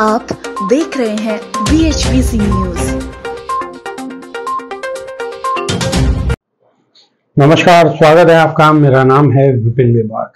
आप देख रहे हैं बी एच न्यूज़ नमस्कार, स्वागत है आपका। मेरा नाम है विपिन विभाग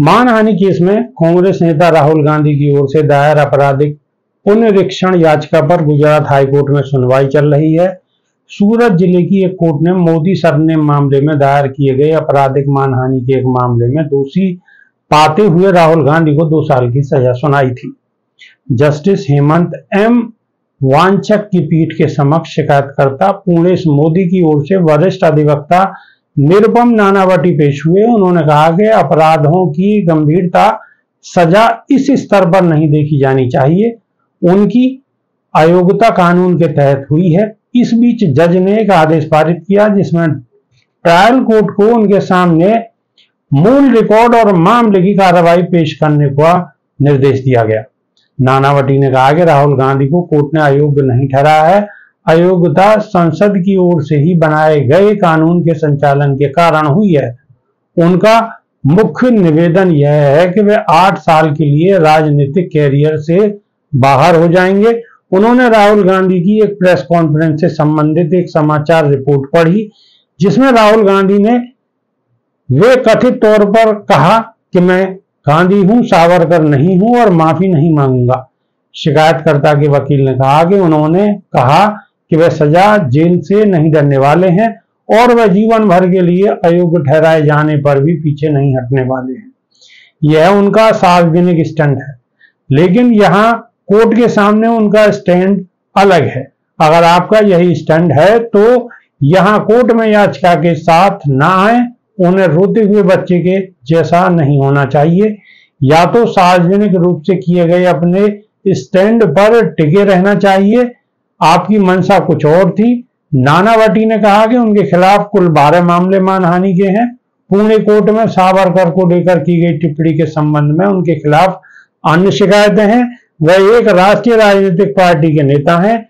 मानहानि केस में कांग्रेस नेता राहुल गांधी की ओर से दायर आपराधिक पुनरीक्षण याचिका पर गुजरात हाईकोर्ट में सुनवाई चल रही है। सूरत ज़िले की एक कोर्ट ने मोदी सरनेम मामले में दायर किए गए आपराधिक मानहानि के एक मामले में दोषी पाते हुए राहुल गांधी को दो साल की सजा सुनाई थी। Justice Hemant M. वांचक की पीठ के समक्ष शिकायतकर्ता पूर्णेश मोदी की ओर से वरिष्ठ अधिवक्ता निरुपम नानावटी पेश हुए। उन्होंने कहा कि अपराधों की गंभीरता, सजा इस स्तर पर नहीं देखी जानी चाहिए। उनकी अयोग्यता कानून के तहत हुई है। इस बीच जज ने एक आदेश पारित किया जिसमें ट्रायल कोर्ट को उनके सामने मूल रिकॉर्ड और मामले की कार्रवाई पेश करने का निर्देश दिया गया। नानावटी ने कहा कि राहुल गांधी को कोर्ट ने अयोग्य नहीं ठहराया है। अयोग्यता संसद की ओर से ही बनाए गए कानून के संचालन के कारण हुई है। उनका मुख्य निवेदन यह है कि वे आठ साल के लिए राजनीतिक कैरियर से बाहर हो जाएँगे। उन्होंने राहुल गांधी की एक प्रेस कॉन्फ्रेंस से संबंधित एक समाचार रिपोर्ट पढ़ी, जिसमें राहुल गांधी ने वे कथित तौर पर कहा कि मैं गांधी हूँ, सावरकर नहीं हूँ और माफ़ी नहीं मांगूँगा। शिकायतकर्ता के वकील ने कहा कि उन्होंने कहा कि वे सजा जेल से नहीं डरने वाले हैं और वह जीवन भर के लिए अयोग्य ठहराए जाने पर भी पीछे नहीं हटने वाले हैं। यह उनका सार्वजनिक स्टैंड है, लेकिन यहाँ कोर्ट के सामने उनका स्टैंड अलग है। अगर आपका यही स्टैंड है तो यहाँ कोर्ट में याचिका के साथ ना आए उन्हें रोते हुए बच्चे के जैसा नहीं होना चाहिए। या तो सार्वजनिक रूप से किए गए अपने स्टैंड पर टिके रहना चाहिए। आपकी मंशा कुछ और थी। नानावटी ने कहा कि उनके खिलाफ कुल बारह मामले मानहानि के हैं। पुणे कोर्ट में सावरकर को लेकर की गई टिप्पणी के संबंध में उनके खिलाफ अन्य शिकायतें हैं। वह एक राष्ट्रीय राजनीतिक पार्टी के नेता हैं,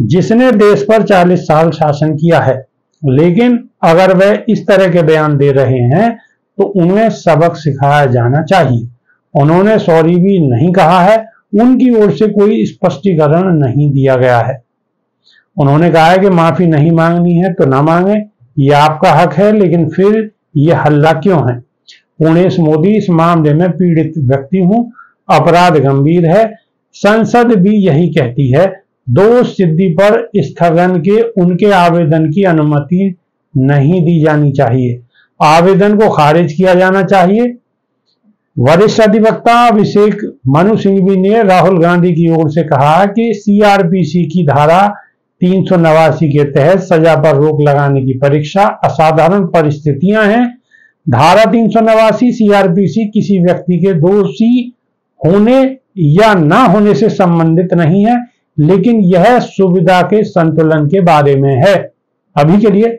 जिसने देश पर 40 साल शासन किया है। लेकिन अगर वह इस तरह के बयान दे रहे हैं तो उन्हें सबक सिखाया जाना चाहिए। उन्होंने सॉरी भी नहीं कहा है, उनकी ओर से कोई स्पष्टीकरण नहीं दिया गया है। उन्होंने कहा है कि माफ़ी नहीं मांगनी है तो ना मांगे, ये आपका हक है, लेकिन फिर ये हल्ला क्यों है? पुणेश मोदी, इस मामले में पीड़ित व्यक्ति हूँ, अपराध गंभीर है। संसद भी यही कहती है दो सिद्धि पर स्थगन के उनके आवेदन की अनुमति नहीं दी जानी चाहिए। आवेदन को खारिज किया जाना चाहिए। वरिष्ठ अधिवक्ता अभिषेक मनु सिंघवी ने राहुल गांधी की ओर से कहा कि सीआरपीसी की धारा तीन सौ नवासी के तहत सजा पर रोक लगाने की परीक्षा असाधारण परिस्थितियाँ हैं। धारा तीन सौ नवासी सीआरपीसी किसी व्यक्ति के दोषी होने या ना होने से संबंधित नहीं है, लेकिन यह सुविधा के संतुलन के बारे में है। अभी के लिए